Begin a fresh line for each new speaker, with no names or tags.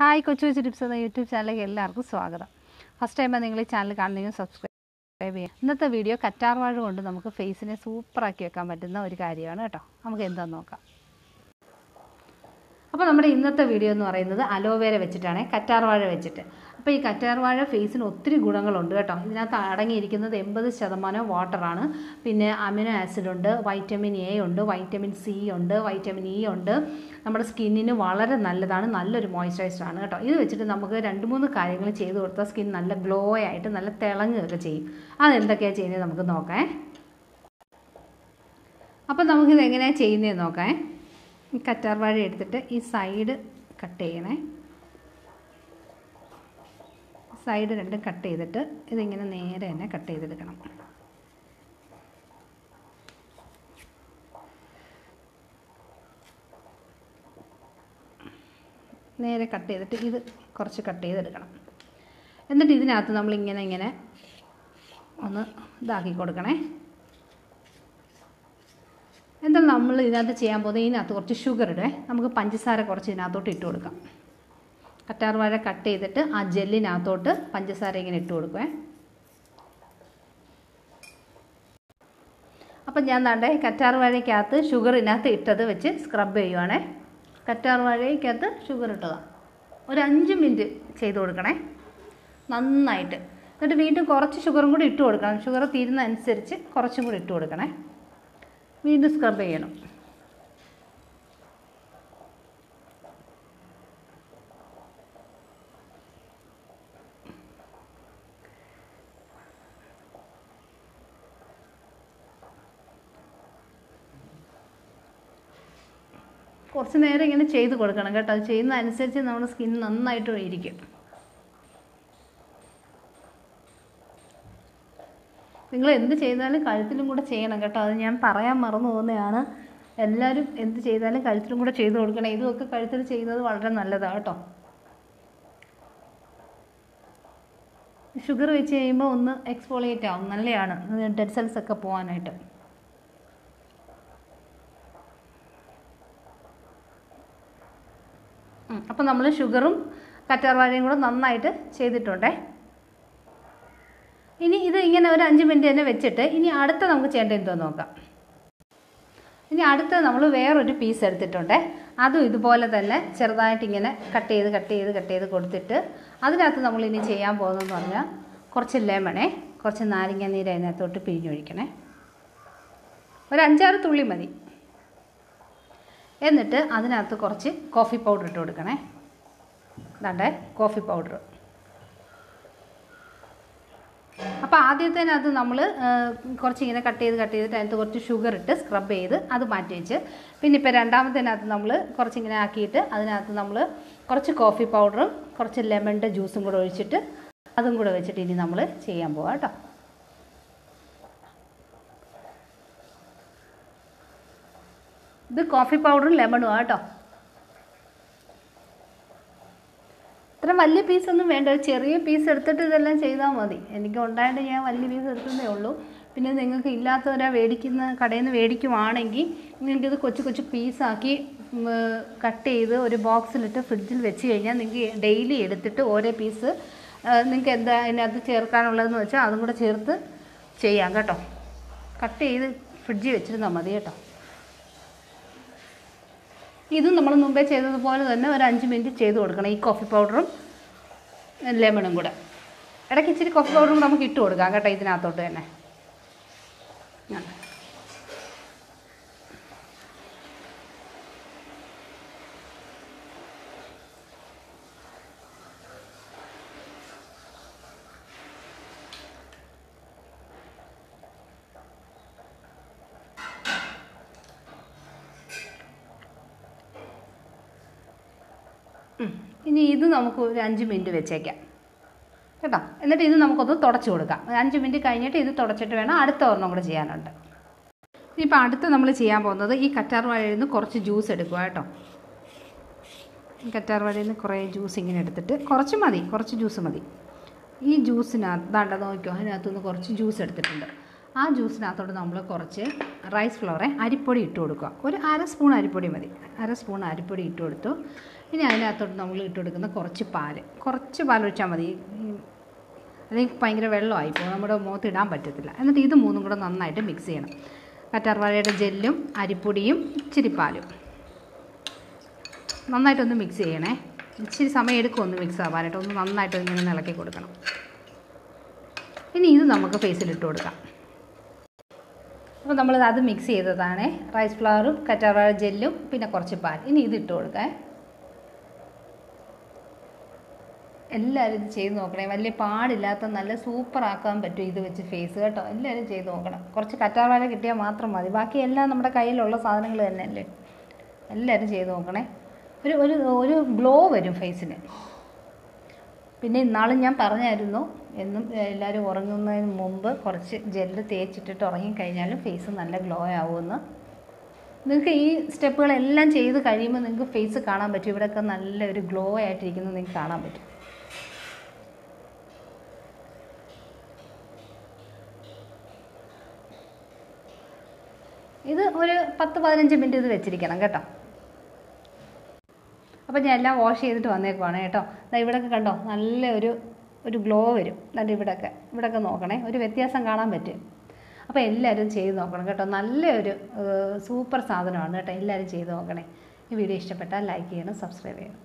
Hi കൊച്ചു കൊച്ചു tips എന്ന യൂട്യൂബ് ചാനലിലേക്ക് എല്ലാവർക്കും സ്വാഗതം. ഫസ്റ്റ് ടൈമാണ് നിങ്ങൾ ഈ ചാനൽ കാണുന്നെങ്കിൽ സബ്സ്ക്രൈബ് ചെയ്യാം. ഇന്നത്തെ വീഡിയോ കറ്റാർവാഴ കൊണ്ട് നമുക്ക് ഫേസിനെ സൂപ്പറാക്കി വെക്കാൻ പറ്റുന്ന ഒരു കാര്യമാണ് കേട്ടോ. നമുക്ക് എന്താണെന്ന് നോക്കാം. അപ്പോൾ നമ്മുടെ ഇന്നത്തെ വീഡിയോ എന്ന് പറയുന്നത് അലോവേര വെച്ചിട്ടാണ് കറ്റാർവാഴ വെച്ചിട്ട്. അപ്പോൾ ഈ കറ്റാർവാഴ ഫേസിന് ഒത്തിരി ഗുണങ്ങളുണ്ട് കേട്ടോ. ഇതിനകത്ത് അടങ്ങിയിരിക്കുന്നത് എൺപത് ശതമാനം വാട്ടറാണ് പിന്നെ അമിനോ ആസിഡ് ഉണ്ട് വൈറ്റമിൻ എ ഉണ്ട് വൈറ്റമിൻ സി ഉണ്ട് വൈറ്റമിൻ ഇ ഉണ്ട്. നമ്മുടെ സ്കിന്നിന് വളരെ നല്ലതാണ് നല്ലൊരു ആണ് കേട്ടോ. ഇത് വെച്ചിട്ട് നമുക്ക് രണ്ട് മൂന്ന് കാര്യങ്ങൾ ചെയ്തു കൊടുത്താൽ സ്കിൻ നല്ല ഗ്ലോ ആയിട്ട് നല്ല തിളങ്ങുകയൊക്കെ ചെയ്യും. അതെന്തൊക്കെയാണ് ചെയ്യുന്നത് നമുക്ക് നോക്കാം. അപ്പോൾ നമുക്കിത് എങ്ങനെയാണ് ചെയ്യുന്നതെന്ന് നോക്കാം. കറ്റാർവാഴ എടുത്തിട്ട് ഈ സൈഡ് കട്ട് ചെയ്യണേ. സൈഡ് രണ്ടും കട്ട് ചെയ്തിട്ട് ഇതിങ്ങനെ നേരെ തന്നെ കട്ട് ചെയ്തെടുക്കണം. നേരെ കട്ട് ചെയ്തിട്ട് ഇത് കുറച്ച് കട്ട് ചെയ്തെടുക്കണം. എന്നിട്ട് ഇതിനകത്ത് നമ്മളിങ്ങനെ ഇങ്ങനെ ഒന്ന് ഇതാക്കി കൊടുക്കണേ. എന്താ നമ്മൾ ഇതിനകത്ത് ചെയ്യാൻ പോകുന്നത് ഇതിനകത്ത് കുറച്ച് ഷുഗർ ഇടേ. നമുക്ക് പഞ്ചസാര കുറച്ച് ഇതിനകത്തോട്ട് ഇട്ട് കൊടുക്കാം. കറ്റാർ വാഴ കട്ട് ചെയ്തിട്ട് ആ ജെല്ലിനകത്തോട്ട് പഞ്ചസാര ഇങ്ങനെ ഇട്ട് കൊടുക്കുവേ. അപ്പം ഞാൻ നാണ്ടേ കറ്റാർ വാഴയ്ക്കകത്ത് ഷുഗർ ഇതിനകത്ത് ഇട്ടത് വെച്ച് സ്ക്രബ് ചെയ്യുവാണേ. കറ്റാർ വാഴയ്ക്കകത്ത് ഷുഗർ ഇട്ടതാണ് ഒരു അഞ്ച് മിനിറ്റ് ചെയ്ത് കൊടുക്കണേ. നന്നായിട്ട്. എന്നിട്ട് വീണ്ടും കുറച്ച് ഷുഗറും കൂടി ഇട്ട് കൊടുക്കണം. ഷുഗർ തീരുന്ന അനുസരിച്ച് കുറച്ചും കൂടി ഇട്ട് കൊടുക്കണേ. വീണ്ടും സ്ക്രബ് ചെയ്യണം. കുറച്ച് നേരം ഇങ്ങനെ ചെയ്ത് കൊടുക്കണം കേട്ടോ. അത് ചെയ്യുന്ന അനുസരിച്ച് നമ്മുടെ സ്കിൻ നന്നായിട്ട് ഇരിക്കും. നിങ്ങൾ എന്ത് ചെയ്താലും കഴുത്തിലും കൂടെ ചെയ്യണം കേട്ടോ. അത് ഞാൻ പറയാൻ മറന്നു പോകുന്നതാണ്. എല്ലാവരും എന്ത് ചെയ്താലും കഴുത്തിലും കൂടെ ചെയ്ത് കൊടുക്കണം. ഇതുമൊക്കെ കഴുത്തിൽ ചെയ്യുന്നത് വളരെ നല്ലതാണ് കേട്ടോ. ഷുഗർ വെച്ച് കഴിയുമ്പോൾ ഒന്ന് എക്സ്പോളിയേറ്റ് ആവും. നല്ലതാണ്. ഡെഡ് സെൽസ് ഒക്കെ പോകാനായിട്ട്. അപ്പം നമ്മൾ ഷുഗറും കറ്റാർവാഴയും കൂടെ നന്നായിട്ട് ചെയ്തിട്ടുണ്ടേ. ഇനി ഇത് ഇങ്ങനെ ഒരു അഞ്ച് മിനിറ്റ് തന്നെ വെച്ചിട്ട് ഇനി അടുത്ത നമുക്ക് ചെയ്യേണ്ട എന്തോ നോക്കാം. ഇനി അടുത്ത നമ്മൾ വേറൊരു പീസ് എടുത്തിട്ടുണ്ട്. അതും ഇതുപോലെ തന്നെ ചെറുതായിട്ട് ഇങ്ങനെ കട്ട് ചെയ്ത് കട്ട് ചെയ്ത് കട്ട് ചെയ്ത് കൊടുത്തിട്ട് അതിനകത്ത് നമ്മൾ ഇനി ചെയ്യാൻ പോകുന്നതെന്ന് പറഞ്ഞാൽ കുറച്ച് ലെമണേ കുറച്ച് നാരങ്ങ നീര് അതിനകത്തോട്ട് പിഴിഞ്ഞൊഴിക്കണേ. ഒരു അഞ്ചാറ് തുള്ളി മതി. എന്നിട്ട് അതിനകത്ത് കുറച്ച് കോഫി പൗഡർ ഇട്ട് കൊടുക്കണേ. ഇതാണ്ടേ കോഫി പൗഡർ അപ്പോൾ അത് നമ്മൾ കുറച്ച് ഇങ്ങനെ കട്ട് ചെയ്ത് കട്ട് ചെയ്തിട്ട് അതിനകത്ത് കുറച്ച് ഷുഗർ ഇട്ട് സ്ക്രബ് ചെയ്ത് അത് മാറ്റി വെച്ച്. പിന്നെ ഇപ്പോൾ രണ്ടാമത്തേനകത്ത് നമ്മൾ കുറച്ചിങ്ങനെ ആക്കിയിട്ട് അതിനകത്ത് നമ്മൾ കുറച്ച് കോഫി പൗഡറും കുറച്ച് ലെമണിന്റെ ജ്യൂസും കൂടെ ഒഴിച്ചിട്ട് അതും കൂടെ വെച്ചിട്ട് ഇനി നമ്മൾ ചെയ്യാൻ പോവാം കേട്ടോ. ഇത് കോഫി പൗഡറും ലെമണും കേട്ടോ ഇത്ര വലിയ പീസൊന്നും വേണ്ട. ഒരു ചെറിയ പീസ് എടുത്തിട്ട് ഇതെല്ലാം ചെയ്താൽ മതി. എനിക്ക് ഉണ്ടായിട്ട് ഞാൻ വലിയ പീസ് എടുത്തതേ ഉള്ളൂ. പിന്നെ നിങ്ങൾക്ക് ഇല്ലാത്തവരാ മേടിക്കുന്ന കടയിൽ നിന്ന് മേടിക്കുവാണെങ്കിൽ നിങ്ങൾക്കിത് കൊച്ചു കൊച്ചു പീസാക്കി കട്ട് ചെയ്ത് ഒരു ബോക്സിലിട്ട് ഫ്രിഡ്ജിൽ വെച്ച് കഴിഞ്ഞാൽ നിങ്ങൾക്ക് ഡെയിലി എടുത്തിട്ട് ഓരോ പീസ് നിങ്ങൾക്ക് എന്താ അതിനകത്ത് ചേർക്കാനുള്ളതെന്ന് വെച്ചാൽ അതും കൂടെ ചേർത്ത് ചെയ്യാം കേട്ടോ. കട്ട് ചെയ്ത് ഫ്രിഡ്ജിൽ വെച്ചിരുന്നാൽ മതി കേട്ടോ. ഇതും നമ്മൾ മുമ്പേ ചെയ്തതുപോലെ തന്നെ ഒരു അഞ്ച് മിനിറ്റ് ചെയ്ത് കൊടുക്കണം. ഈ കോഫി പൗഡറും ലെമണും കൂടെ. ഇടയ്ക്ക് ഇച്ചിരി കോഫി പൗഡറും നമുക്ക് ഇട്ട് കൊടുക്കാം കേട്ടോ ഇതിനകത്തോട്ട് തന്നെ. ഇനി ഇത് നമുക്ക് ഒരു അഞ്ച് മിനിറ്റ് വെച്ചേക്കാം. കേട്ടോ? എന്നിട്ട് ഇത് നമുക്കൊന്ന് തുടച്ച് കൊടുക്കാം. അഞ്ച് മിനിറ്റ് കഴിഞ്ഞിട്ട് ഇത് തുടച്ചിട്ട് വേണം അടുത്ത ഒരെണ്ണം കൂടെ ചെയ്യാനുണ്ട്. ഇനിയിപ്പോൾ അടുത്ത് നമ്മൾ ചെയ്യാൻ പോകുന്നത് ഈ കറ്റാർ വാഴയിൽ നിന്ന് കുറച്ച് ജ്യൂസ് എടുക്കുക കേട്ടോ. കറ്റാർ വാഴയിൽ നിന്ന് കുറേ ജ്യൂസ് ഇങ്ങനെ എടുത്തിട്ട് കുറച്ച് മതി കുറച്ച് ജ്യൂസ് മതി. ഈ ജ്യൂസിനകത്ത് ദാണ്ട നോക്കിയോ അതിനകത്തുനിന്ന് കുറച്ച് ജ്യൂസ് എടുത്തിട്ടുണ്ട്. ആ ജ്യൂസിനകത്തോട്ട് നമ്മൾ കുറച്ച് റൈസ് ഫ്ലോറെ അരിപ്പൊടി ഇട്ട് കൊടുക്കുക. ഒരു അര സ്പൂൺ അരിപ്പൊടി മതി. അര സ്പൂൺ അരിപ്പൊടി ഇട്ട് കൊടുത്തു. ഇനി അതിനകത്തോട്ട് നമ്മൾ ഇട്ട് കൊടുക്കുന്ന കുറച്ച് പാൽ. കുറച്ച് പാൽ ഒഴിച്ചാൽ മതി. അല്ലെങ്കിൽ ഭയങ്കര വെള്ളമായി പോകും. നമ്മുടെ മുഖത്ത് ഇടാൻ പറ്റത്തില്ല. എന്നിട്ട് ഇത് മൂന്നും കൂടെ നന്നായിട്ട് മിക്സ് ചെയ്യണം. കറ്റാർവാഴയുടെ ജെല്ലും അരിപ്പൊടിയും ഇച്ചിരി പാലും. നന്നായിട്ടൊന്ന് മിക്സ് ചെയ്യണേ. ഇച്ചിരി സമയം എടുക്കും ഒന്ന് മിക്സ് ആവാനായിട്ട്. ഒന്ന് നന്നായിട്ട് ഇങ്ങനെ ഇളക്കി കൊടുക്കണം. ഇനി ഇത് നമുക്ക് ഫേസിലിട്ട് കൊടുക്കാം. അപ്പോൾ നമ്മൾ അത് മിക്സ് ചെയ്തതാണ്. റൈസ് ഫ്ലവറും കറ്റാർവാഴ ജെല്ലും പിന്നെ കുറച്ച് പാൽ. ഇനി ഇത് ഇട്ട് കൊടുക്കാം. എല്ലാവരും ഇത് ചെയ്ത് നോക്കണേ. വലിയ പാടില്ലാത്ത നല്ല സൂപ്പർ ആക്കാൻ പറ്റും ഇത് വെച്ച് ഫേസ് കേട്ടോ. എല്ലാവരും ചെയ്ത് നോക്കണം. കുറച്ച് കറ്റാർവാഴ കിട്ടിയാൽ മാത്രം മതി. ബാക്കി എല്ലാം നമ്മുടെ കയ്യിലുള്ള സാധനങ്ങൾ തന്നെയല്ലേ? എല്ലാവരും ചെയ്ത് നോക്കണേ. ഒരു ഒരു ഒരു ഗ്ലോ വരും ഫേസിന് പിന്നെ ഇന്നാളും ഞാൻ പറഞ്ഞായിരുന്നു എന്നും എല്ലാവരും ഉറങ്ങുന്നതിന് മുമ്പ് കുറച്ച് ജെല്ല് തേച്ചിട്ടിട്ട് ഉറങ്ങിക്കഴിഞ്ഞാലും ഫേസ് നല്ല ഗ്ലോ ആവുമെന്ന്. നിങ്ങൾക്ക് ഈ സ്റ്റെപ്പുകളെല്ലാം ചെയ്ത് കഴിയുമ്പോൾ നിങ്ങൾക്ക് ഫേസ് കാണാൻ പറ്റും. ഇവിടെയൊക്കെ നല്ലൊരു ഗ്ലോ ആയിട്ടിരിക്കുന്നത് നിങ്ങൾക്ക് കാണാൻ പറ്റും. ഇത് ഒരു പത്ത് പതിനഞ്ച് മിനിറ്റ് ഇത് വെച്ചിരിക്കണം കേട്ടോ. അപ്പോൾ ഞാൻ എല്ലാം വാഷ് ചെയ്തിട്ട് വന്നേക്കുവാണ് കേട്ടോ. ദാ ഇവിടെയൊക്കെ കണ്ടോ? നല്ല ഒരു ഒരു ഗ്ലോ വരും. എന്നിട്ട് ഇവിടെയൊക്കെ ഇവിടെയൊക്കെ നോക്കണേ. ഒരു വ്യത്യാസം കാണാൻ പറ്റും. അപ്പോൾ എല്ലാവരും ചെയ്ത് നോക്കണം കേട്ടോ. നല്ലൊരു സൂപ്പർ സാധനമാണ് കേട്ടോ. എല്ലാവരും ചെയ്ത് നോക്കണേ. ഈ വീഡിയോ ഇഷ്ടപ്പെട്ടാൽ ലൈക്ക് ചെയ്യണം സബ്സ്ക്രൈബ് ചെയ്യണം.